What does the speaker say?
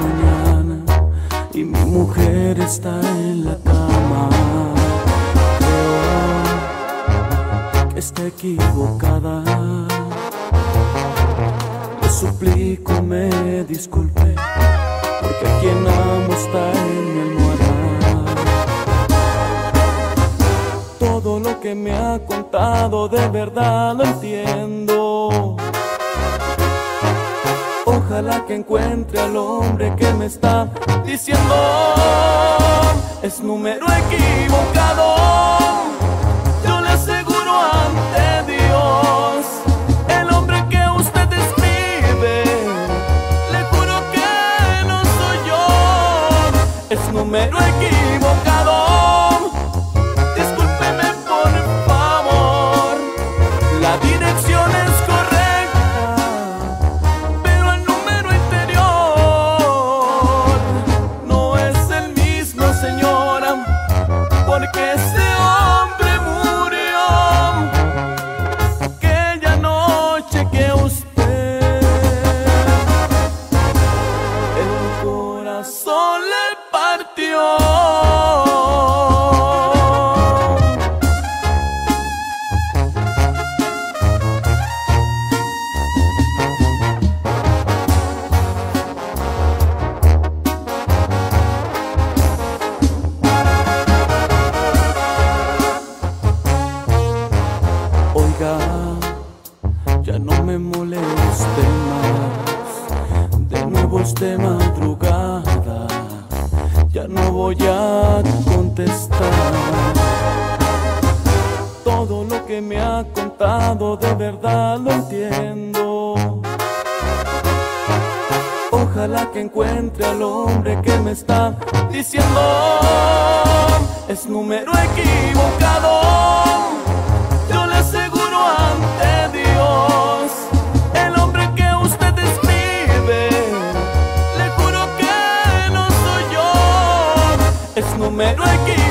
mañana y mi mujer está en la cama. Creo que está equivocada. Le suplico me disculpe porque quien amo está en mi almohada. Todo lo que me ha contado de verdad lo entiendo. Ojalá que encuentre al hombre que me está diciendo es número equivocado. Yo le aseguro ante Dios, el hombre que usted describe, le juro que no soy yo. Es número equivocado. Ya no me moleste más. De nuevo es madrugada, ya no voy a contestar. Todo lo que me ha contado de verdad lo entiendo. Ojalá que encuentre al hombre que me está diciendo es número equivocado. Le